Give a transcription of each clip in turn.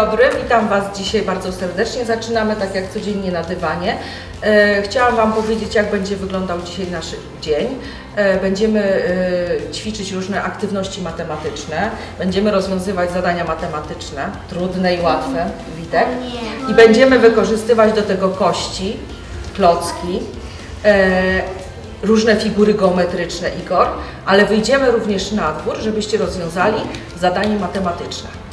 Dobry, witam Was dzisiaj bardzo serdecznie. Zaczynamy tak jak codziennie na dywanie. E, chciałam Wam powiedzieć, jak będzie wyglądał dzisiaj nasz dzień. E, będziemy e, ćwiczyć różne aktywności matematyczne, będziemy rozwiązywać zadania matematyczne, trudne i łatwe, Witek. I będziemy wykorzystywać do tego kości, klocki, różne figury geometryczne, Igor, ale wyjdziemy również na dwór, żebyście rozwiązali zadanie matematyczne.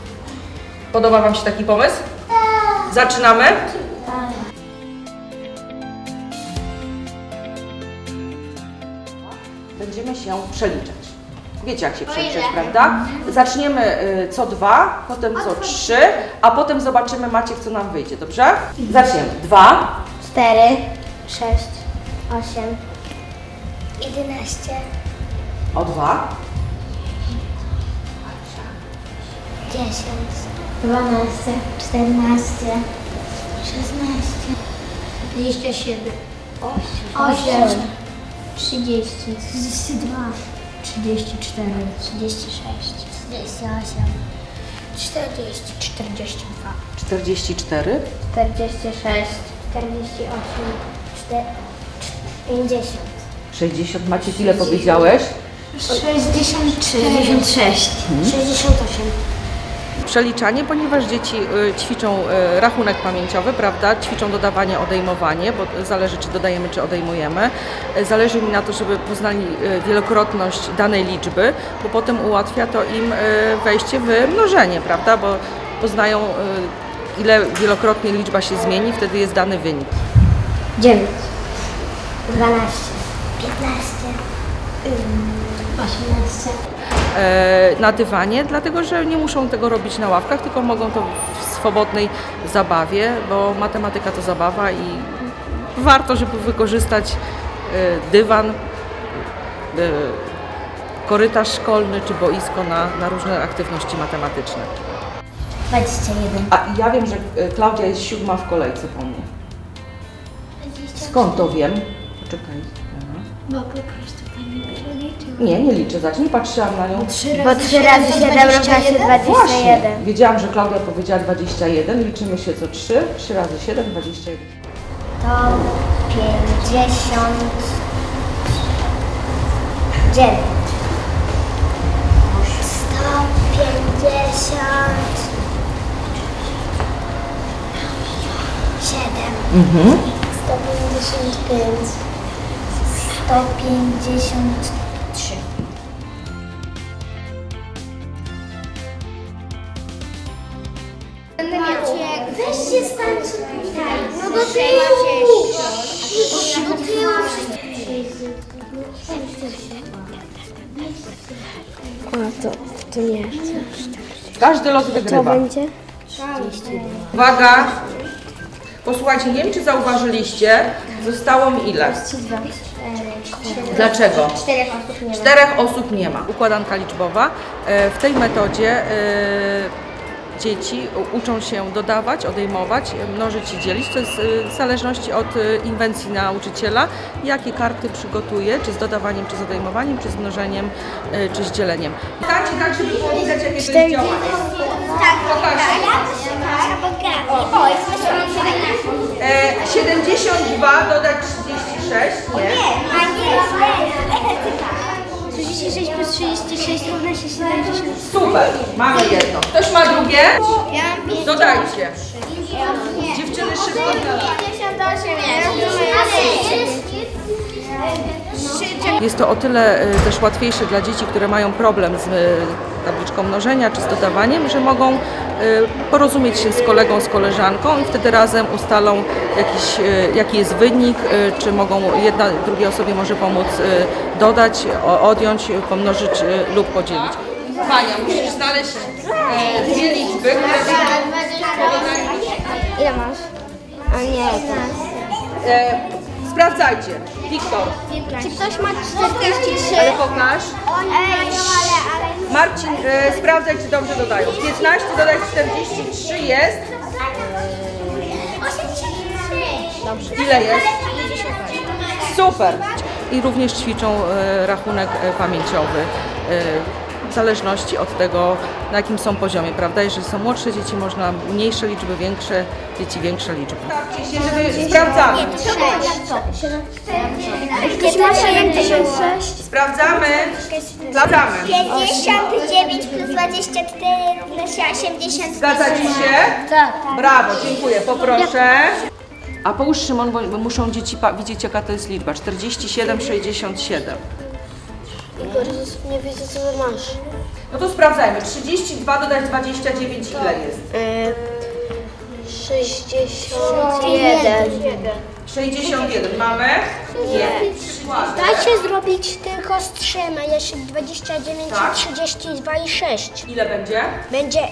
Podoba Wam się taki pomysł? Zaczynamy? Będziemy się przeliczać. Wiecie, jak się przeliczać, prawda? Zaczniemy y, co dwa, potem co trzy, a potem zobaczymy, Maciek, co nam wyjdzie, dobrze? Zaczniemy. Dwa, cztery, sześć, osiem, jedenaście, o dwa, dziesięć, dwanaście, czternaście, szesnaście, dwadzieścia siedem, osiem, trzydzieści, trzydzieści dwa, trzydzieści cztery, trzydzieści sześć, trzydzieści osiem, czterdzieści, czterdzieści dwa. 44, 46, 48, 50, 60. Maciek, ile powiedziałeś? 63, 66, 68. Przeliczanie, ponieważ dzieci y, ćwiczą y, rachunek pamięciowy, prawda? Ćwiczą dodawanie, odejmowanie, bo zależy czy dodajemy, czy odejmujemy. Zależy mi na to, żeby poznali y, wielokrotność danej liczby, bo potem ułatwia to im wejście w mnożenie, prawda? Bo poznają ile wielokrotnie liczba się zmieni, wtedy jest dany wynik. 9, 12, 15, 18, e, na dywanie, dlatego że nie muszą tego robić na ławkach, tylko mogą to w swobodnej zabawie, bo matematyka to zabawa i warto, żeby wykorzystać e, dywan, e, korytarz szkolny czy boisko na, na różne aktywności matematyczne. 21. A ja wiem, że e, Klaudia jest siódma w kolejce po mnie. Skąd to wiem? Poczekaj. Bo po prostu. Nie, nie liczę, zacznij, patrzyłam na nią. Bo 3 razy 7 równa się 21. Właśnie, wiedziałam, że Klaudia powiedziała 21, liczymy się co 3, 3 razy 7, 21. To 50. 9. 150. 7. Mhm. 155. 153. do tyłu. Do tyłu. A to, to nie. Każdy los wygrywa. będzie? Uwaga! Posłuchajcie, nie wiem czy zauważyliście, zostało mi ile? Dlaczego? Czterech osób nie ma. Czterech osób nie ma. Układanka liczbowa. E, W tej metodzie e, dzieci uczą się dodawać, odejmować, e, mnożyć i dzielić. To jest e, w zależności od e, inwencji nauczyciela, jakie karty przygotuje, czy z dodawaniem, czy z odejmowaniem, czy z mnożeniem, czy z dzieleniem. Pamiętajcie tak, żeby było widać, jakie to jest działanie. Tak, Pokażcie. tak. Oj, słyszałam E, 72 dodać 36, 36 plus 36 równa się 70. Super, mamy jedno. Ktoś ma drugie? Ja mam 5. Dodajcie. Dziewczyny szybko. 58. Jest to o tyle e, też łatwiejsze dla dzieci, które mają problem z e, tabliczką mnożenia czy z dodawaniem, że mogą porozumieć się z kolegą, z koleżanką i wtedy razem ustalą jakiś, e, jaki jest wynik, e, czy mogą jedna drugiej osobie może pomóc dodać, odjąć, pomnożyć lub podzielić. Fania, musisz znaleźć e, dwie liczby, które Ile masz? A nie, E, sprawdzajcie. Wiktor, Czy ktoś ma 43? ale pokaż. Marcin, e, sprawdzaj, czy dobrze dodają. 15 dodać 43 jest. 83. Dobrze. Ile jest? 58. Super. I również ćwiczą e, rachunek e, pamięciowy. W zależności od tego, na jakim są poziomie, prawda? Jeżeli są młodsze dzieci, można mniejsze liczby, większe dzieci, większe liczby. Sprawdźcie się, żeby sprawdzamy. Ktoś ma 76. Sprawdzamy. Sprawdzamy. 59 plus 24 wnosi 80. Zgadza Ci się? Tak. Brawo, dziękuję, poproszę. A połóż Szymon, bo muszą dzieci widzieć jaka to jest liczba. 47, 67. Igor, nie widzę co ty masz. No to sprawdzajmy. 32 dodać 29 ile jest? Yy, 61. 61 mamy? Nie. Przykłady. Dajcie zrobić tylko z trzema, jeszcze 29, Tak. 32 i 6. Ile będzie? Będzie Na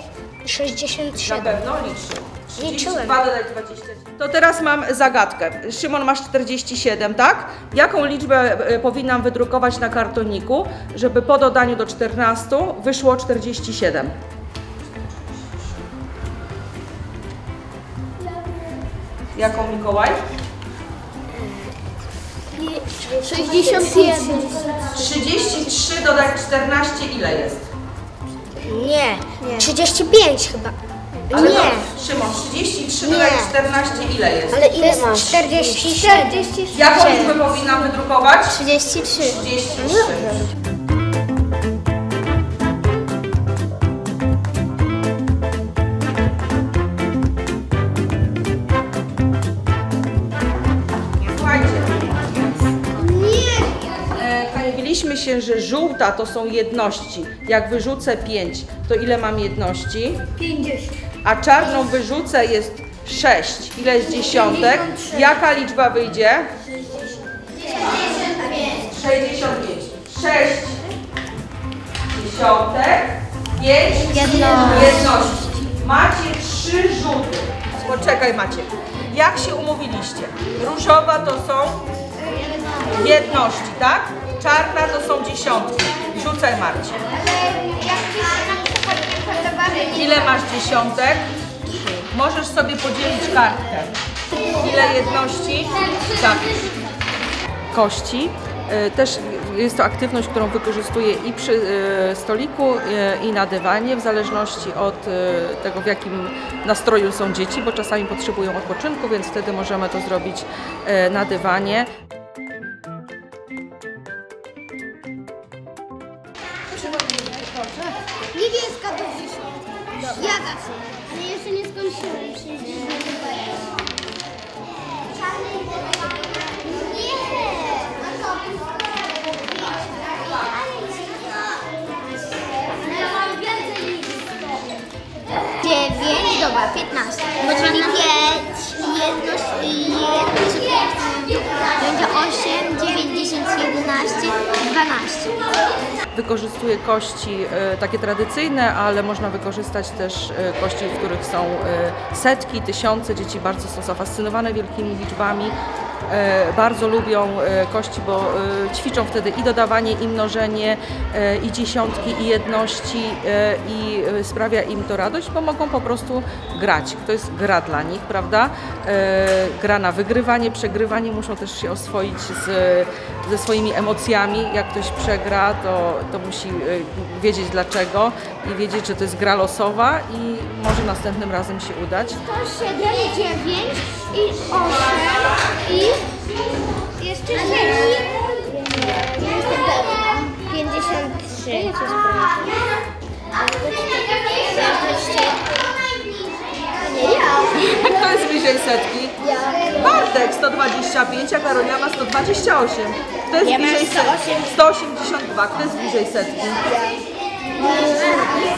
67. pewno liczy. 32 Liczyłem. dodać 29. To teraz mam zagadkę. Szymon masz 47, tak? Jaką liczbę e, powinnam wydrukować na kartoniku, żeby po dodaniu do 14 wyszło 47? Jaką Mikołaj? 61. 33 dodać 14 ile jest? Nie, 35 chyba. Ale nie, dobrze, Szymon, 33 dodać 14 ile jest? ale ile masz? 47. 47. Jaką liczbę powinnam wydrukować? 33. 33. Słuchajcie, e, mówiliśmy się, że żółta to są jedności. Jak wyrzucę 5, to ile mam jedności? 50. A czarną wyrzucę jest 6. Ile jest dziesiątek? Jaka liczba wyjdzie? 65. 6 dziesiątek, 5 jedności. Macie 3 rzuty. Poczekaj Macie. Jak się umówiliście? Różowa to są jedności, tak? Czarna to są dziesiątki. Rzucaj Marcie. Ile masz dziesiątek? Możesz sobie podzielić kartkę. Ile jedności? Tak. Kości. E, Też jest to aktywność, którą wykorzystuję i przy e, stoliku, e, i na dywanie, w zależności od tego, w jakim nastroju są dzieci, bo czasami potrzebują odpoczynku, więc wtedy możemy to zrobić na dywanie. 9, dobra, 15. Czyli 5, jedność i jedność będzie 8, 9, 10, 11, 12. Wykorzystuję kości e, takie tradycyjne, ale można wykorzystać też e, kości, w których są e, setki, tysiące. Dzieci bardzo są zafascynowane wielkimi liczbami. E, Bardzo lubią e, kości, bo e, ćwiczą wtedy i dodawanie, i mnożenie, i dziesiątki, i jedności i sprawia im to radość, bo mogą po prostu grać. To jest gra dla nich, prawda? Gra na wygrywanie, przegrywanie, muszą też się oswoić z, ze swoimi emocjami. Jak ktoś przegra, to, to musi wiedzieć dlaczego i wiedzieć, że to jest gra losowa i może następnym razem się udać. To 7, 9 i 8 i jeszcze 6. Nie jestem pewna. 53. Nie ja. Kto jest bliżej setki? Bartek 125, a Karolina ma 128. Kto jest Ja mam bliżej setki? 182. Kto jest bliżej setki?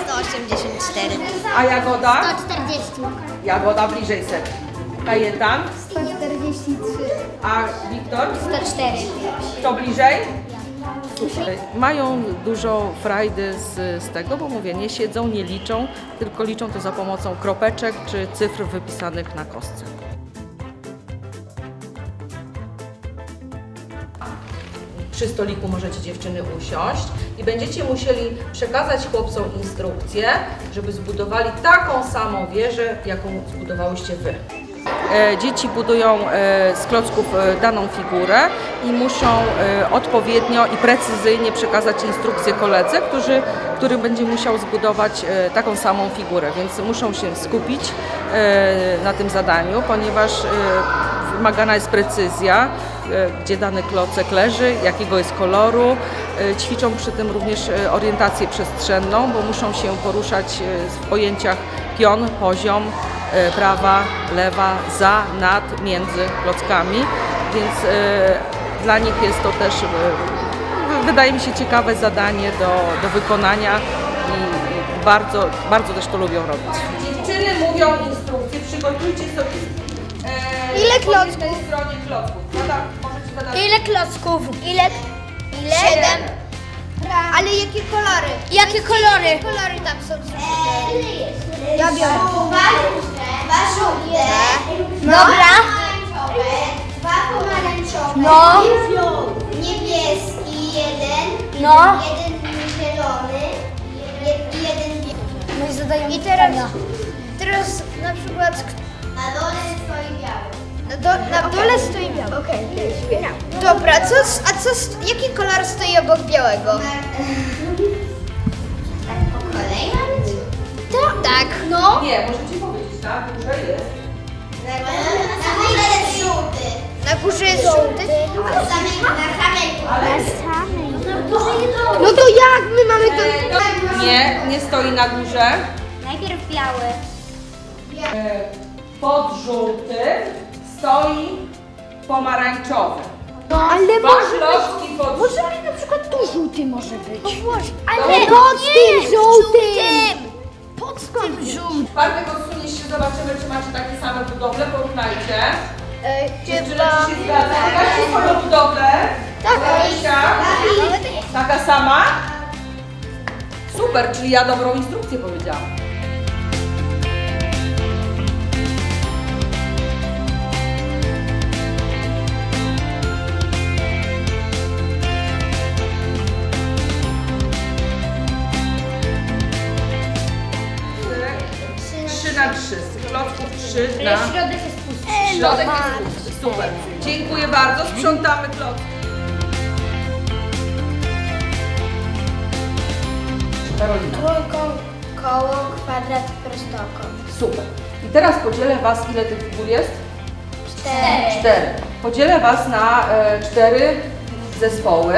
184. A Jagoda? 140. Jagoda bliżej setki. Kajetan? 143. A Wiktor? 104. Kto bliżej? Mają dużo frajdy z, z tego, bo mówię, nie siedzą, nie liczą, tylko liczą to za pomocą kropeczek czy cyfr wypisanych na kostce. Przy stoliku możecie dziewczyny usiąść i będziecie musieli przekazać chłopcom instrukcję, żeby zbudowali taką samą wieżę, jaką zbudowałyście wy. E, Dzieci budują e, z klocków e, daną figurę i muszą odpowiednio i precyzyjnie przekazać instrukcje koledze, którzy, który będzie musiał zbudować taką samą figurę, więc muszą się skupić na tym zadaniu, ponieważ wymagana jest precyzja, gdzie dany klocek leży, jakiego jest koloru. Ćwiczą przy tym również orientację przestrzenną, bo muszą się poruszać w pojęciach pion, poziom, e, prawa, lewa, za, nad, między klockami, więc e, dla nich jest to też, e, wy- wydaje mi się, ciekawe zadanie do, do wykonania i i bardzo, bardzo też to lubią robić. Dziewczyny mówią instrukcje, przygotujcie sobie e, Ile klocków? stronie klocków. Możecie zadać Ile klocków? Ile? Ile? Siedem. Ale jakie kolory? Jakie kolory? Jakie kolory tam są zuszyte? Ja biorę. Dwa żółte, Dobra. pomarańczowe, dwa pomarańczowe, No. niebieski jeden, No. jeden zielony jeden biały. No i zadają I teraz, teraz na przykład do, na dole stoi biały. Okej, Dobra, co, a co, jaki kolor stoi obok białego? Tak po kolei być? Tak. No. Nie, możecie powiedzieć, tak? Duże jest. Na górze jest żółty. Na górze jest żółty. Na samej, na samej No to jak my mamy to? Nie, nie stoi na górze. Najpierw biały. E, Pod żółtym stoi pomarańczowy. Ale Dwa klocki pod Może na przykład tu żółty może być. No właśnie. Ale pod tym żółtym. Pod tym żółtym. Bartek odsuniesz się, zobaczymy, czy macie takie same budowle, porównajcie. E, czy się zgadza? Swoją budowlę. Tak. Marysia. Taka sama? Super, czyli ja dobrą instrukcję powiedziałam. Na trzy. Z tych klocków trzy na... Środek jest pusty. Środek jest pusty. Super. Dziękuję bardzo. Sprzątamy klocki. Karolina. Trójkąt, koło, kwadrat, prostokąt. Super. I teraz podzielę Was, ile tych figur jest? Cztery. Cztery. Podzielę Was na e, cztery zespoły.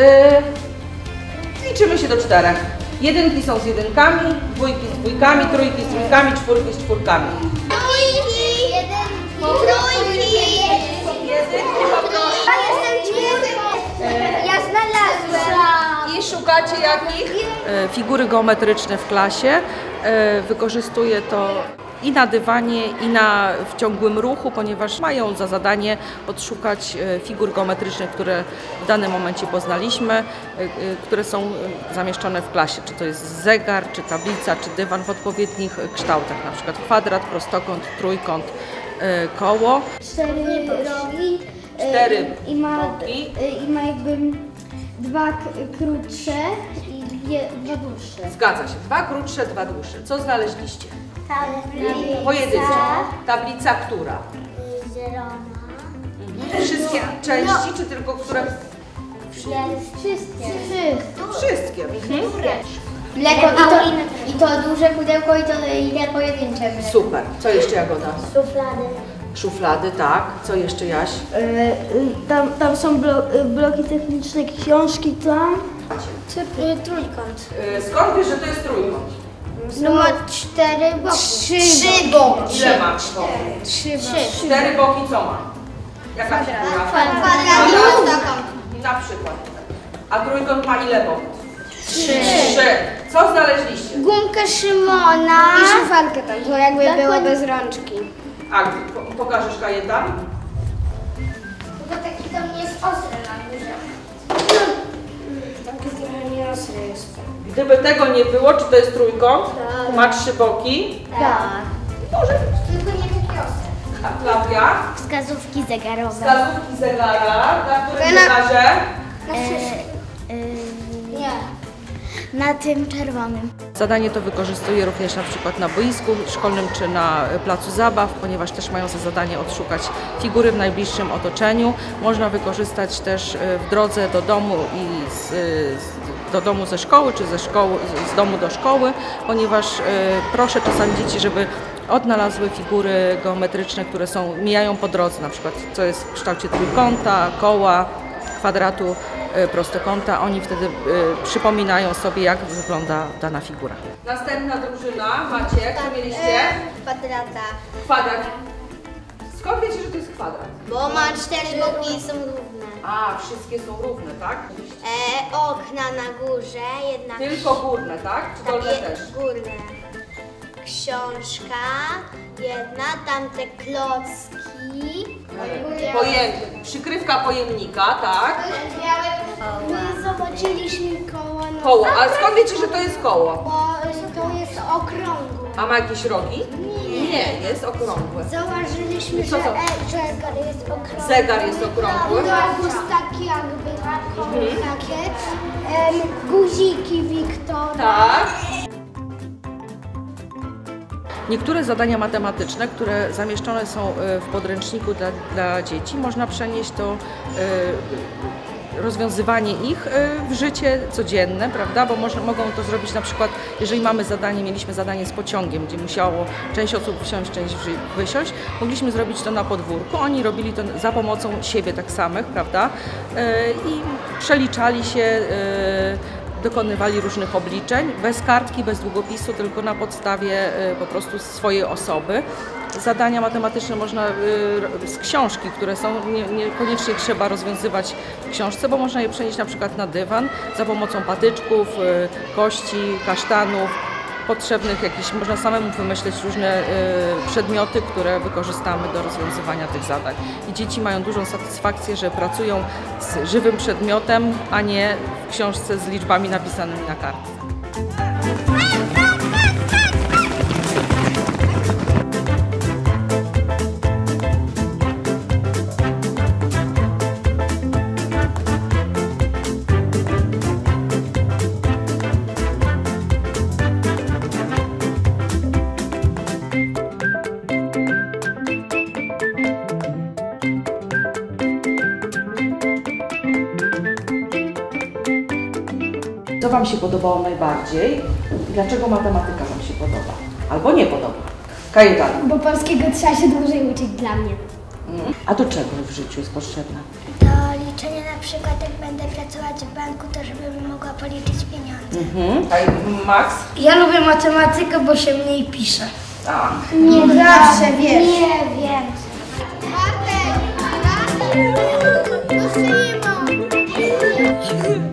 E, liczymy się do czterech. Jedynki są z jedynkami, dwójki z dwójkami, trójki z trójkami, czwórki z czwórkami. Trójki. Trójki. Jedynki poproszę. jestem Ja znalazłem. I szukacie jakich? E, Figury geometryczne w klasie. E, Wykorzystuję to i na dywanie, i na w ciągłym ruchu, ponieważ mają za zadanie odszukać e, figur geometrycznych, które w danym momencie poznaliśmy, e, e, które są zamieszczone w klasie. Czy to jest zegar, czy tablica, czy dywan w odpowiednich kształtach, na przykład kwadrat, prostokąt, trójkąt, koło. Cztery rogi. Cztery I ma, rogi. I ma jakby dwa krótsze i dwie, dwa dłuższe. Zgadza się. Dwa krótsze, dwa dłuższe. Co znaleźliście? Tablica. Pojedynczo. Tablica która? Zielona. Wszystkie części, czy tylko które? Wszystkie. Wszystkie. Wszystkie. Mhm. Mleko i to, i to duże pudełko i to i te pojedyncze mleko. Super. Co jeszcze Jagoda? Szuflady. Szuflady, tak. Co jeszcze Jaś? Tam, tam są blo, y, bloki techniczne, książki tam. Trójkąt. Y, Skąd wiesz, że to jest trójkąt? No ma cztery boki. Trzy, Trzy boki. Ile ma boki? Trzy. Cztery boki co ma? Jaka figura? Kwadrat. Na przykład. A trójkąt ma ile boków? Trzy. Trzy. Co znaleźliście? Gumkę Szymona. I szufalkę tam, to jakby było bez rączki. A, po- pokażesz Kajetan? Bo taki tam nie jest ostry na górze. Taki trochę nieostry jest. Gdyby tego nie było, czy to jest trójkąt? Ma trzy boki. Tak. Może być. Tylko nie takie ostre. Klapia. Wskazówki zegarowe. Wskazówki zegara. Na którym Na- zegarze? Nie. na tym czerwonym. Zadanie to wykorzystuje również na przykład na boisku szkolnym czy na placu zabaw, ponieważ też mają za zadanie odszukać figury w najbliższym otoczeniu. Można wykorzystać też e, w drodze do domu i z, z, do domu ze szkoły czy ze szkoły, z domu do szkoły, ponieważ e, proszę czasami dzieci, żeby odnalazły figury geometryczne, które są, mijają po drodze, na przykład co jest w kształcie trójkąta, koła, kwadratu, e, prostokąta. Oni wtedy e, przypominają sobie, jak wygląda dana figura. Następna drużyna, Maciek, co mieliście? Kwadrata. Kwadrat. Skąd wiecie, że to jest kwadrat? Bo ma cztery boki i są równe. A, wszystkie są równe, tak? E, okna na górze, jedna Tylko górne, tak? Czy dolne je- też? Górne. Książka, jedna, tamte klocki. Pojem, przykrywka pojemnika, tak? My zobaczyliśmy koło, no, Koło. A skąd wiecie, że to jest koło? bo to jest okrągłe. A ma jakieś rogi? Nie, jest okrągłe. Zauważyliśmy, że to? e, zegar jest okrągły. Zegar jest okrągły. Takie. Guziki Wiktora. Tak. Niektóre zadania matematyczne, które zamieszczone są e, w podręczniku dla, dla dzieci, można przenieść to e, rozwiązywanie ich e, w życie codzienne, prawda? Bo można, mogą to zrobić na przykład, jeżeli mamy zadanie, mieliśmy zadanie z pociągiem, gdzie musiało część osób wsiąść, część wysiąść, mogliśmy zrobić to na podwórku. Oni robili to za pomocą siebie tak samych, prawda? E, I przeliczali się e, dokonywali różnych obliczeń, bez kartki, bez długopisu, tylko na podstawie y, po prostu swojej osoby. Zadania matematyczne można y, z książki, które są, nie, niekoniecznie trzeba rozwiązywać w książce, bo można je przenieść na przykład na dywan za pomocą patyczków, y, kości, kasztanów, potrzebnych jakichś, można samemu wymyśleć różne y, przedmioty, które wykorzystamy do rozwiązywania tych zadań. I dzieci mają dużą satysfakcję, że pracują z żywym przedmiotem, a nie w książce z liczbami napisanymi na kartce. Podobało najbardziej? Dlaczego matematyka Wam się podoba? Albo nie podoba? Kajetan. Bo polskiego trzeba się dłużej uczyć dla mnie. A do czego w życiu jest potrzebna? Do liczenia na przykład jak będę pracować w banku, to żebym mogła policzyć pieniądze. Mhm. Max? Ja lubię matematykę, bo się mniej pisze. A. Nie zawsze wiesz. Nie wiem. Wszyscy